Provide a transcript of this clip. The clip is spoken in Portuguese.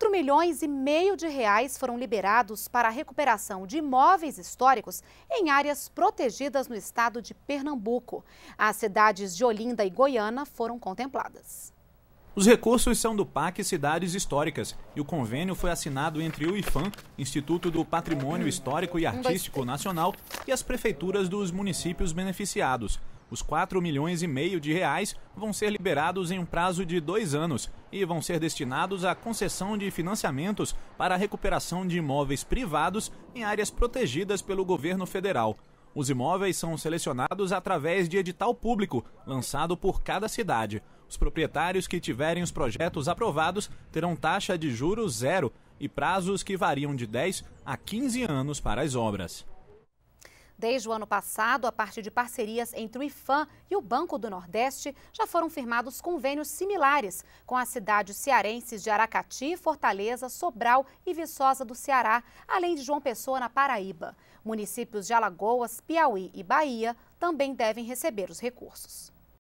4 milhões e meio de reais foram liberados para a recuperação de imóveis históricos em áreas protegidas no estado de Pernambuco. As cidades de Olinda e Goiânia foram contempladas. Os recursos são do PAC Cidades Históricas e o convênio foi assinado entre o IFAM, Instituto do Patrimônio Histórico e Artístico Nacional, e as prefeituras dos municípios beneficiados. Os 4 milhões e meio de reais vão ser liberados em um prazo de dois anos e vão ser destinados à concessão de financiamentos para a recuperação de imóveis privados em áreas protegidas pelo governo federal. Os imóveis são selecionados através de edital público, lançado por cada cidade. Os proprietários que tiverem os projetos aprovados terão taxa de juros zero e prazos que variam de 10 a 15 anos para as obras. Desde o ano passado, a partir de parcerias entre o IFAM e o Banco do Nordeste, já foram firmados convênios similares com as cidades cearenses de Aracati, Fortaleza, Sobral e Viçosa do Ceará, além de João Pessoa, na Paraíba. Municípios de Alagoas, Piauí e Bahia também devem receber os recursos.